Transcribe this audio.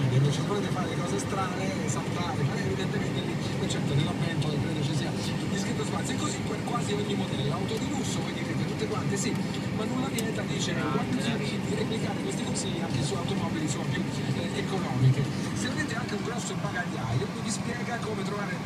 strane, invece volete fare cose strane, saltare, ma evidentemente lì, e certo nella credo ci sia discreto spazio, e così per quasi ogni modello, auto di lusso, voi direte tutte quante sì, ma nulla vieta dice ah, di replicare questi consigli anche su automobili insomma, più eh, economiche. Se avete anche un grosso bagagliaio, vi spiega come trovare